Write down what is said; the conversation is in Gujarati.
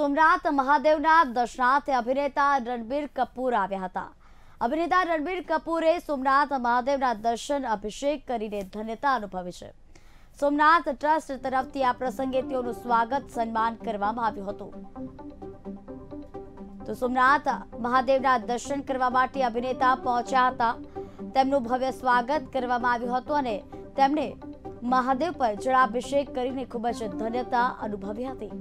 સોમનાથ મહાદેવના દર્શનાર્થે અભિનેતા રણબીર કપૂર આવ્યા હતા. અભિનેતા રણબીર કપૂરે સોમનાથ મહાદેવના દર્શન અભિષેક કરીને ધન્યતા અનુભવી છે. સોમનાથ ટ્રસ્ટ તરફથી આ પ્રસંગે તેઓનું સ્વાગત સન્માન કરવામાં આવ્યું હતું. તો સોમનાથ મહાદેવના દર્શન કરવા માટે અભિનેતા પહોંચ્યા હતા. તેમનું ભવ્ય સ્વાગત કરવામાં આવ્યું હતું અને તેમણે મહાદેવ પર જળાભિષેક કરીને ખૂબ જ ધન્યતા અનુભવી હતી.